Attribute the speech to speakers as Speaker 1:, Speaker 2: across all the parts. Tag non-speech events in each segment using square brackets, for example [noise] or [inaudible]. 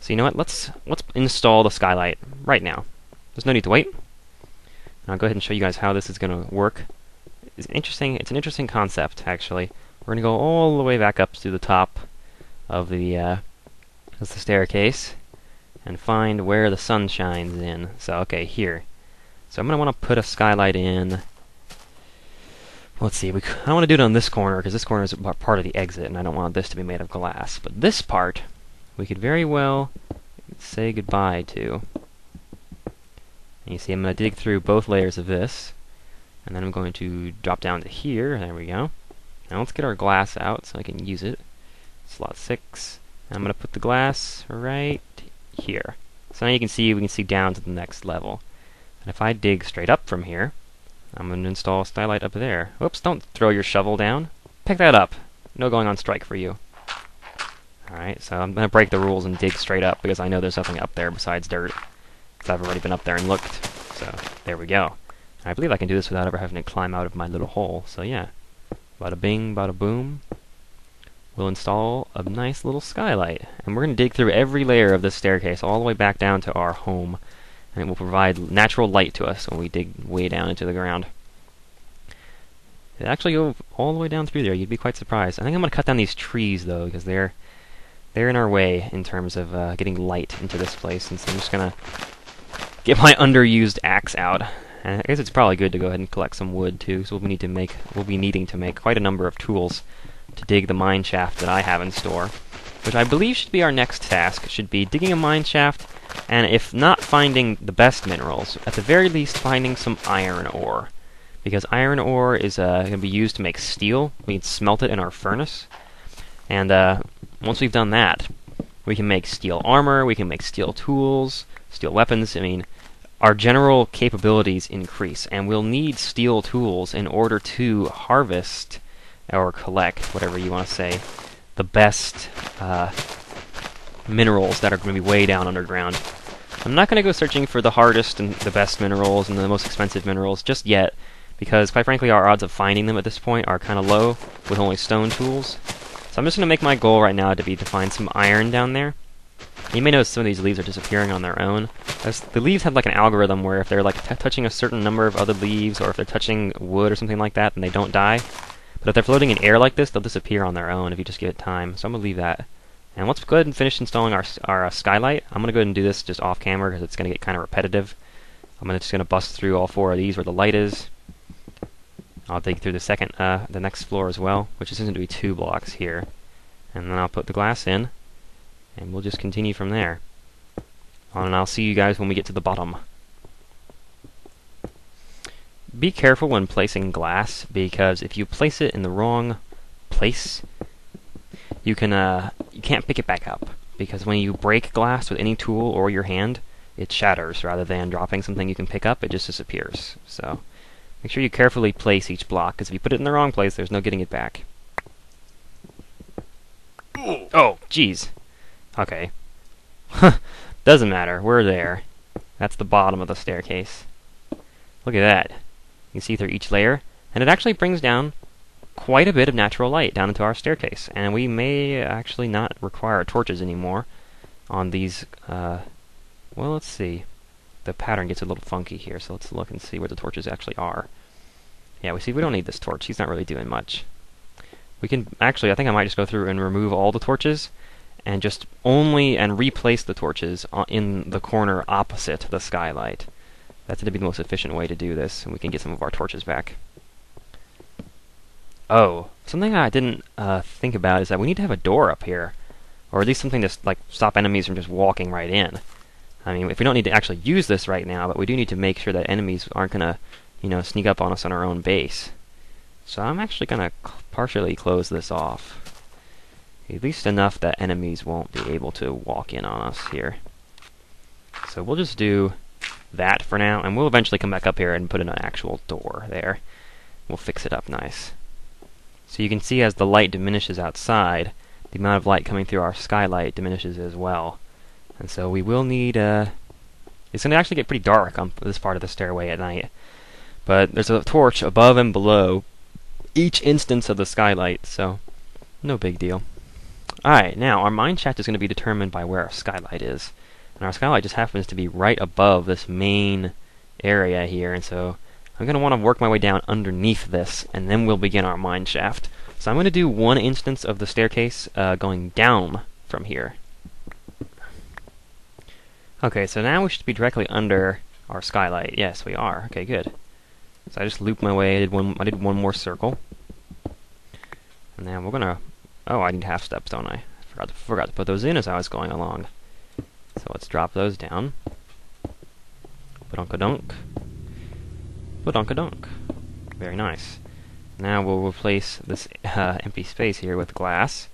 Speaker 1: So you know what? Let's let's install the skylight right now. There's no need to wait. And I'll go ahead and show you guys how this is going to work. It's interesting. It's an interesting concept, actually. We're going to go all the way back up to the top of the uh, the staircase and find where the sun shines in. So okay, here. So I'm going to want to put a skylight in. Let's see. We, I want to do it on this corner because this corner is part of the exit, and I don't want this to be made of glass. But this part, we could very well say goodbye to. And you see, I'm going to dig through both layers of this, and then I'm going to drop down to here. There we go. Now let's get our glass out so I can use it. Slot six. I'm going to put the glass right here. So now you can see we can see down to the next level. And if I dig straight up from here, I'm going to install skylight up there. Whoops, don't throw your shovel down. Pick that up. No going on strike for you. Alright, so I'm going to break the rules and dig straight up because I know there's nothing up there besides dirt. Because I've already been up there and looked. So, there we go. I believe I can do this without ever having to climb out of my little hole. So yeah, bada bing, bada boom. We'll install a nice little skylight. And we're going to dig through every layer of this staircase all the way back down to our home and it will provide natural light to us when we dig way down into the ground. It actually go all the way down through there. You'd be quite surprised. I think I'm going to cut down these trees though, because they're they're in our way in terms of uh, getting light into this place. And so I'm just to get my underused axe out. And I guess it's probably good to go ahead and collect some wood too, so we'll need to make we'll be needing to make quite a number of tools to dig the mine shaft that I have in store, which I believe should be our next task. Should be digging a mine shaft and if not finding the best minerals, at the very least finding some iron ore. Because iron ore is uh, going to be used to make steel. We can smelt it in our furnace. And uh, once we've done that, we can make steel armor, we can make steel tools, steel weapons. I mean, our general capabilities increase, and we'll need steel tools in order to harvest or collect, whatever you want to say, the best uh, minerals that are going to be way down underground. I'm not going to go searching for the hardest and the best minerals and the most expensive minerals just yet, because quite frankly our odds of finding them at this point are kind of low with only stone tools. So I'm just going to make my goal right now to be to find some iron down there. You may notice some of these leaves are disappearing on their own. As the leaves have like an algorithm where if they're like touching a certain number of other leaves or if they're touching wood or something like that, then they don't die. But if they're floating in air like this, they'll disappear on their own if you just give it time. So I'm going to leave that. And let's go ahead and finish installing our, our uh, skylight. I'm going to go ahead and do this just off camera because it's going to get kind of repetitive. I'm gonna, just going to bust through all four of these where the light is. I'll dig through the second, uh, the next floor as well, which is going to be two blocks here. And then I'll put the glass in, and we'll just continue from there. And I'll see you guys when we get to the bottom. Be careful when placing glass, because if you place it in the wrong place, you can uh, you can't pick it back up because when you break glass with any tool or your hand, it shatters rather than dropping something you can pick up. It just disappears. So make sure you carefully place each block because if you put it in the wrong place, there's no getting it back. Oh, jeez. Okay. [laughs] Doesn't matter. We're there. That's the bottom of the staircase. Look at that. You can see through each layer, and it actually brings down quite a bit of natural light down into our staircase, and we may actually not require torches anymore on these, uh, well, let's see. The pattern gets a little funky here, so let's look and see where the torches actually are. Yeah, we see we don't need this torch. He's not really doing much. We can, actually, I think I might just go through and remove all the torches, and just only, and replace the torches in the corner opposite the skylight. That's going to be the most efficient way to do this, and we can get some of our torches back. Oh, something I didn't uh, think about is that we need to have a door up here, or at least something to like stop enemies from just walking right in. I mean, if we don't need to actually use this right now, but we do need to make sure that enemies aren't gonna, you know, sneak up on us on our own base. So I'm actually gonna partially close this off, at least enough that enemies won't be able to walk in on us here. So we'll just do that for now, and we'll eventually come back up here and put in an actual door there. We'll fix it up nice. So you can see as the light diminishes outside, the amount of light coming through our skylight diminishes as well. And so we will need, uh, it's going to actually get pretty dark on this part of the stairway at night. But there's a torch above and below each instance of the skylight, so no big deal. Alright, now our mine shaft is going to be determined by where our skylight is. And our skylight just happens to be right above this main area here, and so I'm going to want to work my way down underneath this, and then we'll begin our mine shaft. So I'm going to do one instance of the staircase uh, going down from here. Okay, so now we should be directly under our skylight. Yes, we are. Okay, good. So I just looped my way. I did one. I did one more circle, and then we're gonna. Oh, I need half steps, don't I? Forgot to, forgot to put those in as I was going along. So let's drop those down. Badunk-a-dunk. Badunk-a-dunk. Very nice. Now we'll replace this [laughs] uh, empty space here with glass,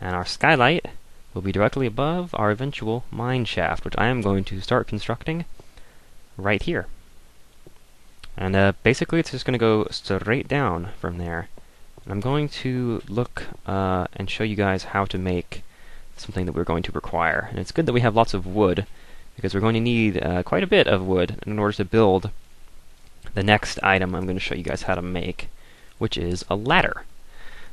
Speaker 1: and our skylight will be directly above our eventual mine shaft, which I am going to start constructing right here. And uh, basically it's just going to go straight down from there. And I'm going to look uh, and show you guys how to make something that we're going to require. And it's good that we have lots of wood, because we're going to need uh, quite a bit of wood in order to build the next item I'm going to show you guys how to make, which is a ladder.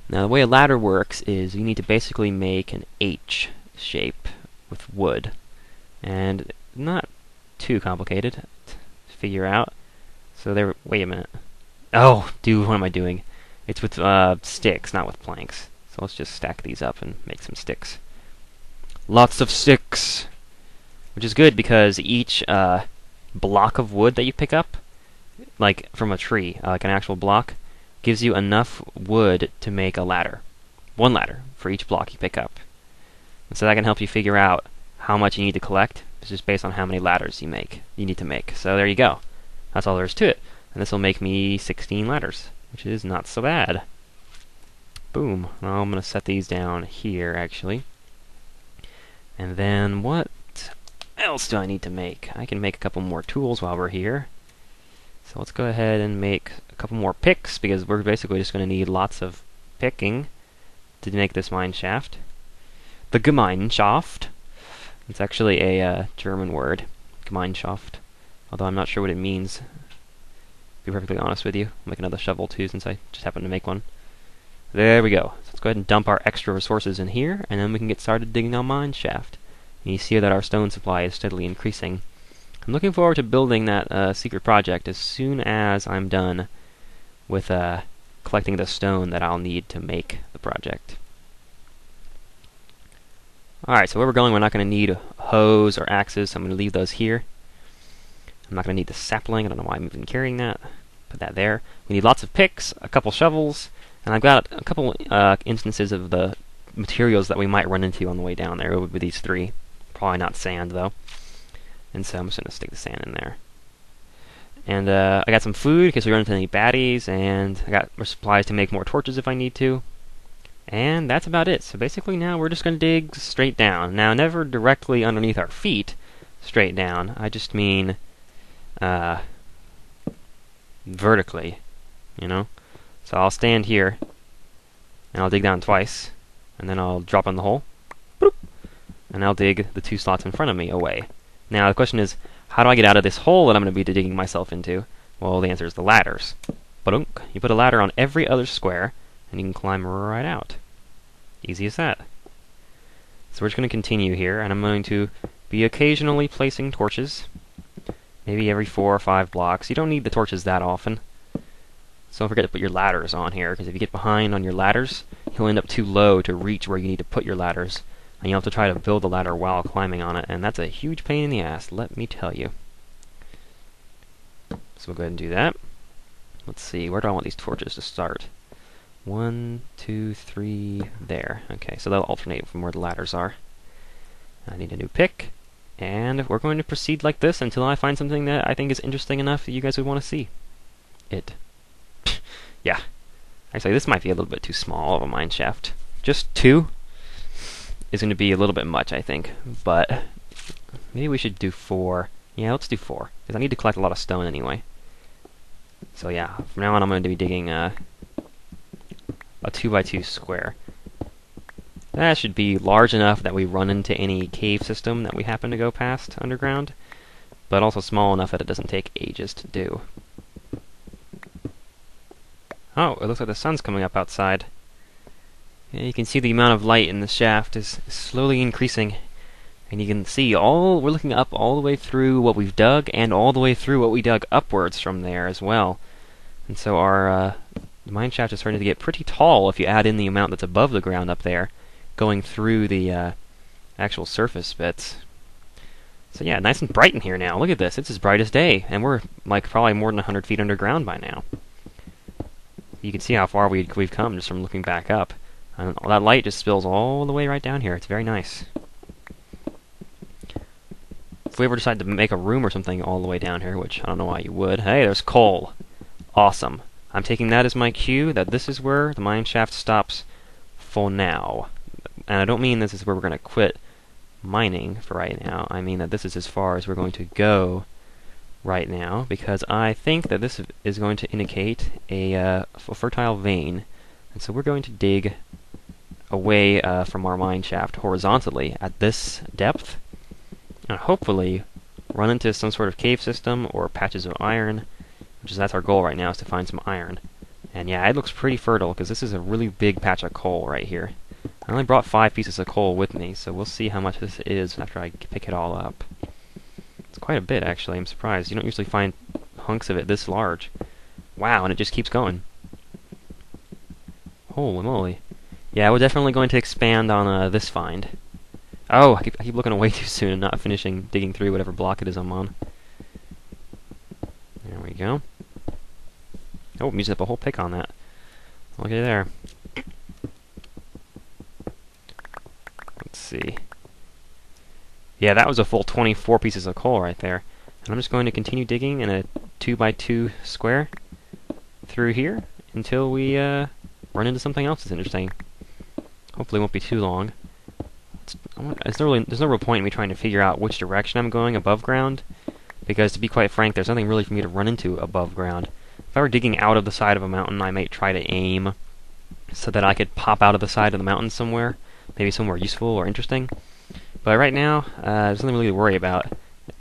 Speaker 1: Now the way a ladder works is you need to basically make an H shape with wood. And not too complicated to figure out. So there, wait a minute. Oh, dude, what am I doing? It's with uh, sticks, not with planks. So let's just stack these up and make some sticks. Lots of sticks! Which is good because each uh, block of wood that you pick up, like from a tree, uh, like an actual block, gives you enough wood to make a ladder. One ladder for each block you pick up. And so that can help you figure out how much you need to collect. It's just based on how many ladders you make. You need to make. So there you go. That's all there is to it. And this will make me 16 ladders, which is not so bad. Boom. I'm going to set these down here, actually. And then what else do I need to make? I can make a couple more tools while we're here. So let's go ahead and make a couple more picks, because we're basically just going to need lots of picking to make this mine shaft. The Gemeinschaft. It's actually a uh, German word, Gemeinschaft. Although I'm not sure what it means. To be perfectly honest with you. I'll make another shovel too, since I just happened to make one. There we go. So let's go ahead and dump our extra resources in here, and then we can get started digging our mine shaft. And you see that our stone supply is steadily increasing. I'm looking forward to building that uh, secret project as soon as I'm done with uh, collecting the stone that I'll need to make the project. Alright, so where we're going, we're not going to need hoes or axes, so I'm going to leave those here. I'm not going to need the sapling, I don't know why I'm even carrying that. Put that there. We need lots of picks, a couple shovels, and I've got a couple uh, instances of the materials that we might run into on the way down there with these three. Probably not sand, though. And so I'm just going to stick the sand in there. And uh, I got some food in case we run into any baddies, and I got more supplies to make more torches if I need to. And that's about it. So basically now we're just going to dig straight down. Now never directly underneath our feet, straight down. I just mean uh, vertically, you know? So I'll stand here, and I'll dig down twice, and then I'll drop in the hole, boop, and I'll dig the two slots in front of me away. Now, the question is, how do I get out of this hole that I'm going to be digging myself into? Well, the answer is the ladders. Ba-dunk. You put a ladder on every other square, and you can climb right out. Easy as that. So we're just going to continue here, and I'm going to be occasionally placing torches. Maybe every four or five blocks. You don't need the torches that often. So don't forget to put your ladders on here, because if you get behind on your ladders, you'll end up too low to reach where you need to put your ladders and you'll have to try to build the ladder while climbing on it, and that's a huge pain in the ass, let me tell you. So we'll go ahead and do that. Let's see, where do I want these torches to start? One, two, three, there. Okay, so they'll alternate from where the ladders are. I need a new pick, and we're going to proceed like this until I find something that I think is interesting enough that you guys would want to see. It. [laughs] yeah. Actually, this might be a little bit too small of a mine shaft. Just two? Is going to be a little bit much, I think. But maybe we should do four. Yeah, let's do four, because I need to collect a lot of stone anyway. So yeah, from now on I'm going to be digging uh, a 2 by 2 square. That should be large enough that we run into any cave system that we happen to go past underground, but also small enough that it doesn't take ages to do. Oh, it looks like the sun's coming up outside. Yeah, you can see the amount of light in the shaft is slowly increasing. And you can see all, we're looking up all the way through what we've dug, and all the way through what we dug upwards from there as well. And so our uh, mine shaft is starting to get pretty tall if you add in the amount that's above the ground up there, going through the uh, actual surface bits. So yeah, nice and bright in here now. Look at this. It's as bright as day, and we're like probably more than 100 feet underground by now. You can see how far we, we've come just from looking back up. And that light just spills all the way right down here. It's very nice. If we ever decide to make a room or something all the way down here, which I don't know why you would. Hey, there's coal. Awesome. I'm taking that as my cue that this is where the mine shaft stops for now. And I don't mean this is where we're going to quit mining for right now. I mean that this is as far as we're going to go right now, because I think that this is going to indicate a, uh, a fertile vein. And so we're going to dig away uh, from our mine shaft horizontally at this depth, and hopefully run into some sort of cave system or patches of iron, which is that's our goal right now, is to find some iron. And yeah, it looks pretty fertile, because this is a really big patch of coal right here. I only brought five pieces of coal with me, so we'll see how much this is after I pick it all up. It's quite a bit, actually. I'm surprised. You don't usually find hunks of it this large. Wow, and it just keeps going. Holy moly. Yeah, we're definitely going to expand on uh, this find. Oh, I keep, I keep looking away [laughs] too soon and not finishing digging through whatever block it is I'm on. There we go. Oh, I'm up a whole pick on that. Looky there. Let's see. Yeah, that was a full 24 pieces of coal right there. And I'm just going to continue digging in a 2 by 2 square through here until we uh, run into something else that's interesting. Hopefully it won't be too long. It's, really, there's no real point in me trying to figure out which direction I'm going above ground, because to be quite frank, there's nothing really for me to run into above ground. If I were digging out of the side of a mountain, I might try to aim so that I could pop out of the side of the mountain somewhere maybe somewhere useful or interesting. But right now, uh, there's nothing really to worry about.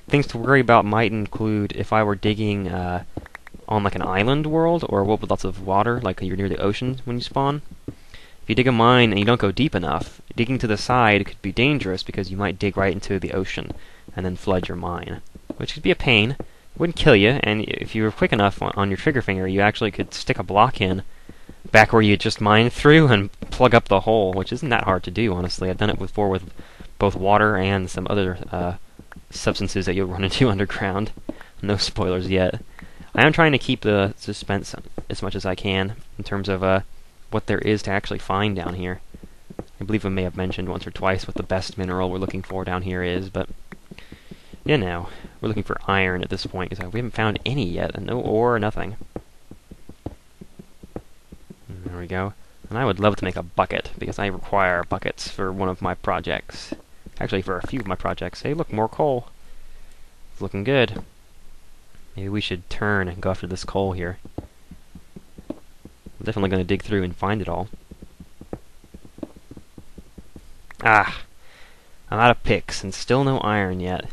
Speaker 1: Things to worry about might include if I were digging uh, on like an island world or a world with lots of water, like you're near the ocean when you spawn. If you dig a mine and you don't go deep enough, digging to the side could be dangerous because you might dig right into the ocean and then flood your mine, which could be a pain. It wouldn't kill you, and if you were quick enough on your trigger finger, you actually could stick a block in back where you just mine through and plug up the hole, which isn't that hard to do, honestly. I've done it before with both water and some other uh, substances that you'll run [laughs] into underground. No spoilers yet. I am trying to keep the suspense as much as I can in terms of uh, what there is to actually find down here. I believe I may have mentioned once or twice what the best mineral we're looking for down here is, but you know, we're looking for iron at this point because we haven't found any yet, no ore, nothing. There we go. And I would love to make a bucket, because I require buckets for one of my projects. Actually, for a few of my projects. Hey, look, more coal. It's looking good. Maybe we should turn and go after this coal here. I'm definitely going to dig through and find it all. Ah! I'm out of picks, and still no iron yet.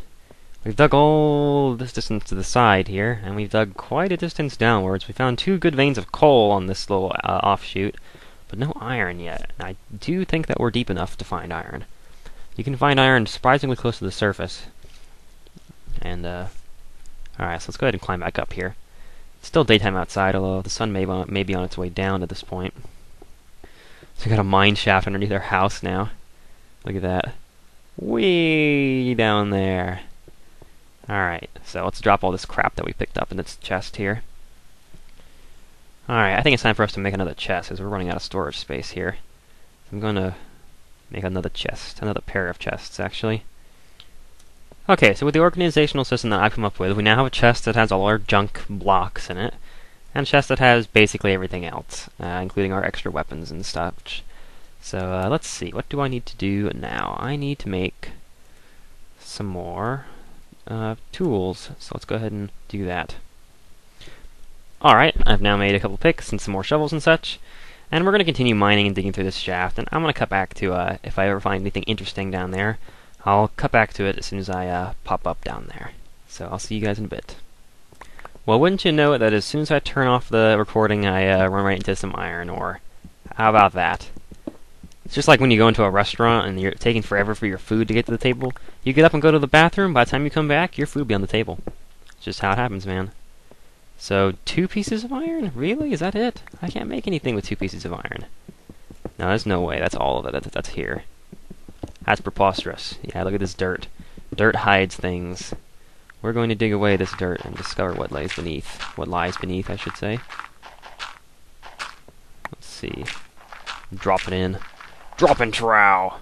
Speaker 1: We've dug all this distance to the side here, and we've dug quite a distance downwards. We found two good veins of coal on this little uh, offshoot, but no iron yet. And I do think that we're deep enough to find iron. You can find iron surprisingly close to the surface. And, uh, alright, so let's go ahead and climb back up here. It's still daytime outside, although the sun may, may be on its way down at this point. So we got a mine shaft underneath our house now. Look at that. Way down there. Alright, so let's drop all this crap that we picked up in this chest here. Alright, I think it's time for us to make another chest, as we're running out of storage space here. I'm going to make another chest, another pair of chests, actually. Okay, so with the organizational system that I've come up with, we now have a chest that has all our junk blocks in it, and a chest that has basically everything else, uh, including our extra weapons and stuff. So, uh, let's see, what do I need to do now? I need to make some more uh, tools. So let's go ahead and do that. Alright, I've now made a couple picks and some more shovels and such. And we're going to continue mining and digging through this shaft. And I'm going to cut back to, uh, if I ever find anything interesting down there, I'll cut back to it as soon as I uh, pop up down there. So I'll see you guys in a bit. Well, wouldn't you know it that as soon as I turn off the recording, I uh, run right into some iron ore. How about that? It's just like when you go into a restaurant and you're taking forever for your food to get to the table. You get up and go to the bathroom, by the time you come back, your food will be on the table. It's just how it happens, man. So, two pieces of iron? Really? Is that it? I can't make anything with two pieces of iron. No, there's no way. That's all of it. That's, that's here. That's preposterous. Yeah, look at this dirt. Dirt hides things. We're going to dig away this dirt and discover what lays beneath. What lies beneath, I should say. Let's see. Drop it in. Drop in trow!